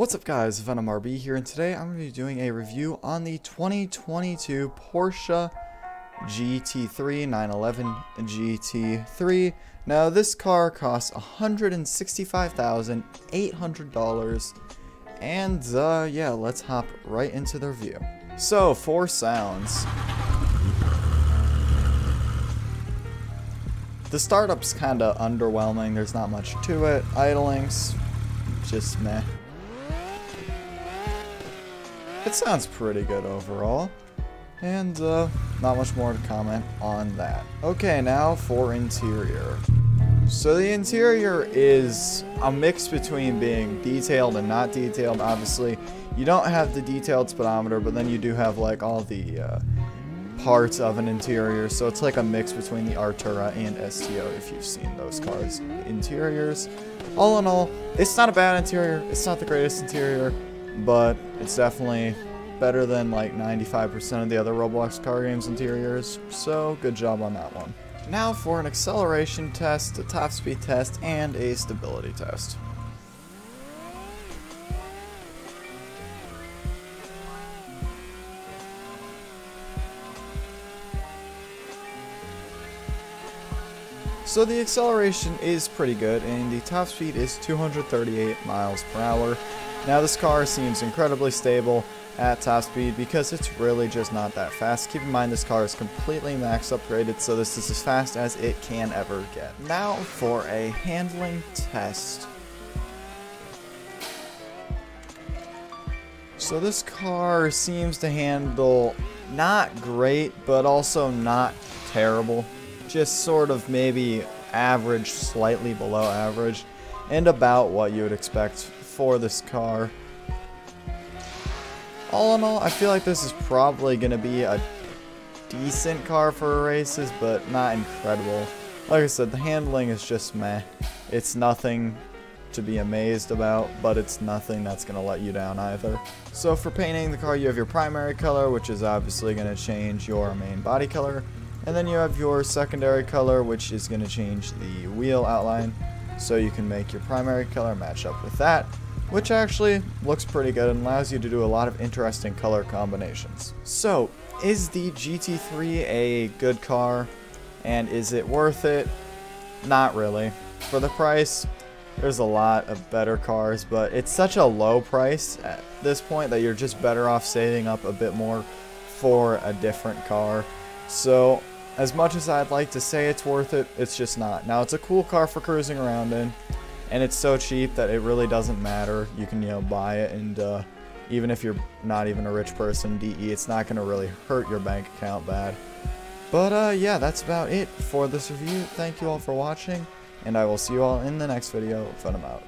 What's up guys, Venom RB here, and today I'm going to be doing a review on the 2022 Porsche GT3 911 GT3. Now this car costs $165,800 and uh, yeah, let's hop right into the review. So, four sounds. The startup's kinda underwhelming, there's not much to it. Idling's just meh. It sounds pretty good overall. And, uh, not much more to comment on that. Okay, now for interior. So the interior is a mix between being detailed and not detailed, obviously. You don't have the detailed speedometer, but then you do have, like, all the, uh, parts of an interior. So it's like a mix between the Artura and STO, if you've seen those cars' interiors. All in all, it's not a bad interior. It's not the greatest interior but it's definitely better than like 95% of the other Roblox car games interiors, so good job on that one. Now for an acceleration test, a top speed test, and a stability test. So the acceleration is pretty good, and the top speed is 238 miles per hour, now this car seems incredibly stable at top speed because it's really just not that fast. Keep in mind this car is completely max upgraded so this is as fast as it can ever get. Now for a handling test. So this car seems to handle not great but also not terrible. Just sort of maybe average, slightly below average and about what you would expect for this car. All in all, I feel like this is probably going to be a decent car for races, but not incredible. Like I said, the handling is just meh. It's nothing to be amazed about, but it's nothing that's going to let you down either. So for painting the car, you have your primary color, which is obviously going to change your main body color. And then you have your secondary color, which is going to change the wheel outline. So you can make your primary color match up with that which actually looks pretty good and allows you to do a lot of interesting color combinations. So, is the GT3 a good car, and is it worth it? Not really. For the price, there's a lot of better cars, but it's such a low price at this point that you're just better off saving up a bit more for a different car. So, as much as I'd like to say it's worth it, it's just not. Now, it's a cool car for cruising around in and it's so cheap that it really doesn't matter. You can, you know, buy it and uh, even if you're not even a rich person, DE, it's not going to really hurt your bank account bad. But uh, yeah, that's about it for this review. Thank you all for watching, and I will see you all in the next video. Fun out.